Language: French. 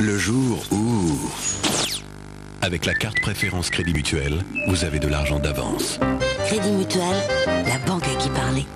Le jour où... Avec la carte préférence Crédit Mutuel, vous avez de l'argent d'avance. Crédit Mutuel, la banque à qui parler.